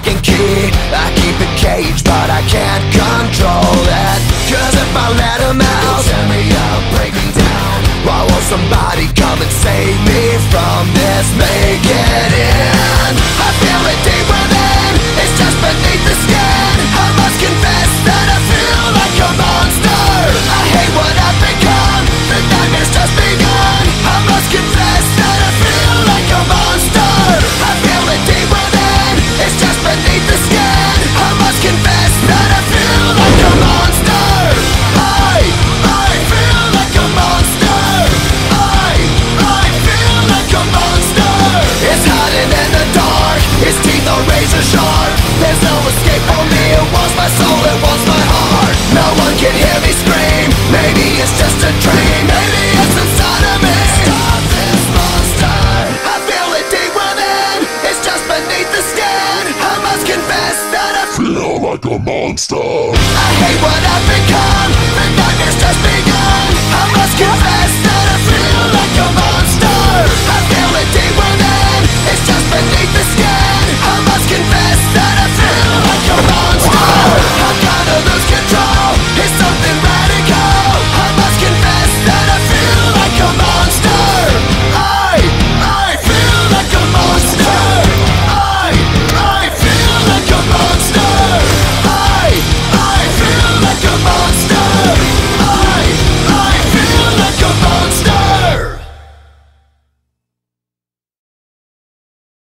Under lock and key. I keep it caged but I can't control it. Cause if I let him out Tear me up, break me down. Why won't somebody come and save me from this? Make it end like a monster. I hate what I've